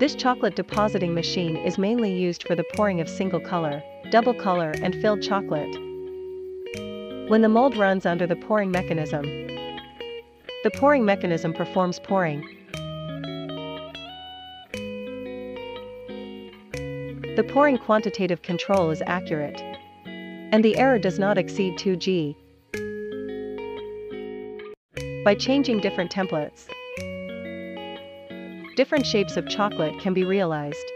This chocolate depositing machine is mainly used for the pouring of single color, double color and filled chocolate. When the mold runs under the pouring mechanism, the pouring mechanism performs pouring. The pouring quantitative control is accurate. And the error does not exceed 2G. By changing different templates, different shapes of chocolate can be realized.